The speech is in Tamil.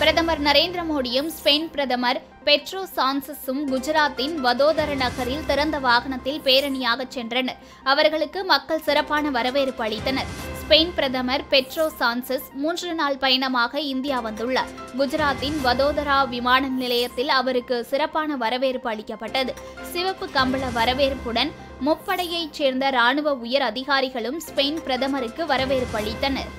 பிரதமர் நரேந்திர மோடியும் ஸ்பெயின் பிரதமர் பெட்ரோ சான்சஸும் குஜராத்தின் வதோதர நகரில் திறந்த வாகனத்தில் பேரணியாக சென்றனர். அவர்களுக்கு மக்கள் சிறப்பான வரவேற்பு அளித்தனர். ஸ்பெயின் பிரதமர் பெட்ரோ சான்சஸ் மூன்று நாள் பயணமாக இந்தியா வந்துள்ளார். குஜராத்தின் வதோதரா விமான நிலையத்தில் அவருக்கு சிறப்பான வரவேற்பு அளிக்கப்பட்டது. சிவப்பு கம்பள வரவேற்புடன் முப்படையைச் சேர்ந்த ராணுவ உயர் அதிகாரிகளும் ஸ்பெயின் பிரதமருக்கு வரவேற்பு அளித்தனர்.